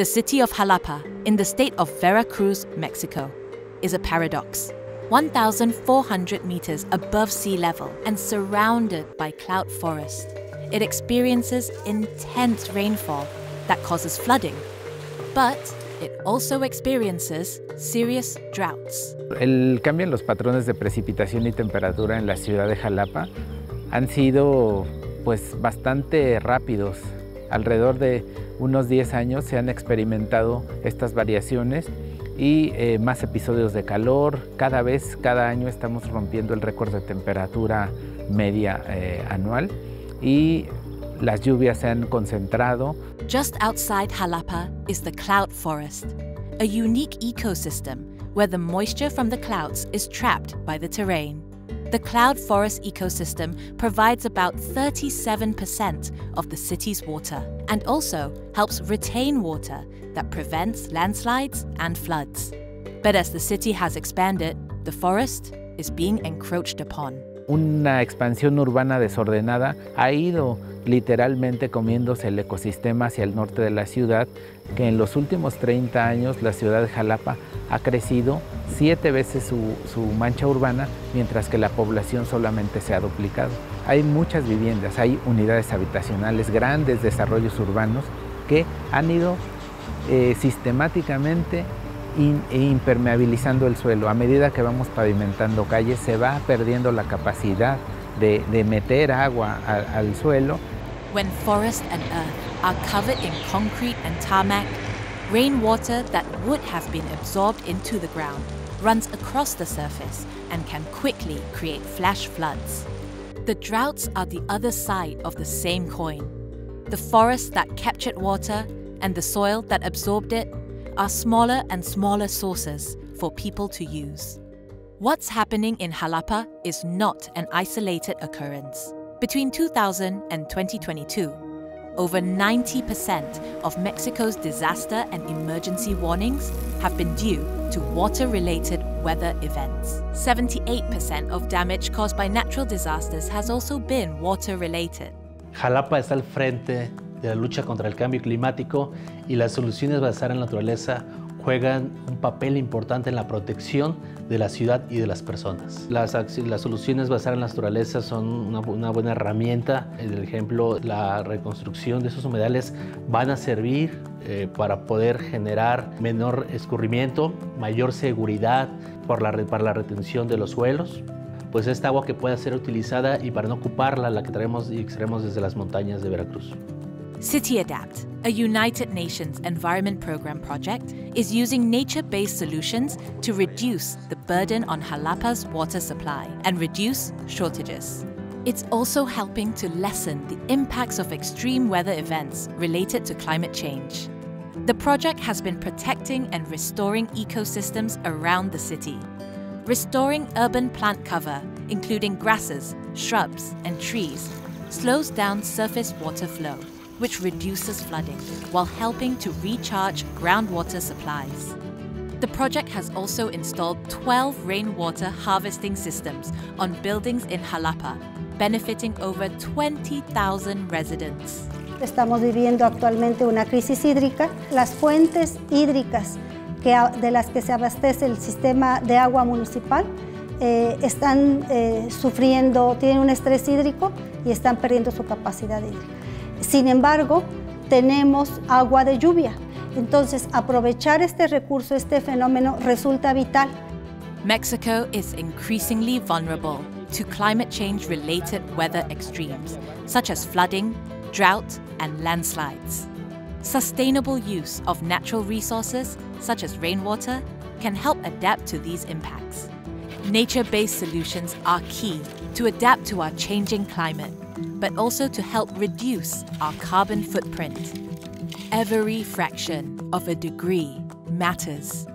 The city of Xalapa, in the state of Veracruz, Mexico, is a paradox. 1,400 meters above sea level and surrounded by cloud forest, it experiences intense rainfall that causes flooding. But it also experiences serious droughts. El cambio en los patrones de precipitación y temperatura en la ciudad de Xalapa han sido pues bastante rápidos. Alrededor de unos 10 años se han experimentado estas variaciones y eh, más episodios de calor. Cada vez, cada año estamos rompiendo el récord de temperatura media eh, anual y las lluvias se han concentrado. Just outside Jalapa is the cloud forest, a unique ecosystem where the moisture from the clouds is trapped by the terrain. The cloud forest ecosystem provides about 37% of the city's water and also helps retain water that prevents landslides and floods. But as the city has expanded, the forest is being encroached upon. Una expansión urbana desordenada ha ido literalmente comiéndose el ecosistema hacia el norte de la ciudad, que en los últimos 30 años la ciudad de Xalapa ha crecido siete veces su, su, mancha urbana, mientras que la población solamente se ha duplicado. Hay muchas viviendas, hay unidades habitacionales, grandes desarrollos urbanos que han ido eh, sistemáticamente in, impermeabilizando el suelo. A medida que vamos pavimentando calles se va perdiendo la capacidad de, de meter agua al suelo. When forest and earth are covered in concrete and tarmac, rainwater that would have been absorbed into the ground runs across the surface and can quickly create flash floods. The droughts are the other side of the same coin. The forests that captured water and the soil that absorbed it are smaller and smaller sources for people to use. What's happening in Xalapa is not an isolated occurrence. Between 2000 and 2022, over 90% of Mexico's disaster and emergency warnings have been due to water related weather events. 78% of damage caused by natural disasters has also been water related. Xalapa está al frente de la lucha contra el cambio climático y las soluciones basadas en la naturaleza juegan un papel importante en la protección de la ciudad y de las personas. Las, las soluciones basadas en la naturaleza son una, una, buena herramienta. El ejemplo, la reconstrucción de esos humedales van a servir eh, para poder generar menor escurrimiento, mayor seguridad por la, para la retención de los suelos, pues esta agua que pueda ser utilizada y para no ocuparla, la que traemos y extraemos desde las montañas de Veracruz. CityAdapt, a United Nations Environment Programme project, is using nature based solutions to reduce the burden on Xalapa's water supply and reduce shortages. It's also helping to lessen the impacts of extreme weather events related to climate change. The project has been protecting and restoring ecosystems around the city, restoring urban plant cover, including grasses, shrubs, and trees, slows down surface water flow which reduces flooding while helping to recharge groundwater supplies. The project has also installed 12 rainwater harvesting systems on buildings in Xalapa, benefiting over 20,000 residents. Estamos viviendo actualmente una crisis hídrica. Las fuentes hídricas que, de las que se abastece el sistema de agua municipal eh, están eh, sufriendo, tienen un estrés hídrico y están perdiendo su capacidad hídrica. Sin embargo, tenemos agua de lluvia. Entonces, aprovechar este recurso, este fenómeno, resulta vital. Mexico is increasingly vulnerable to climate change related weather extremes, such as flooding, drought, and landslides. Sustainable use of natural resources, such as rainwater, can help adapt to these impacts. Nature based solutions are key to adapt to our changing climate but also to help reduce our carbon footprint. Every fraction of a degree matters.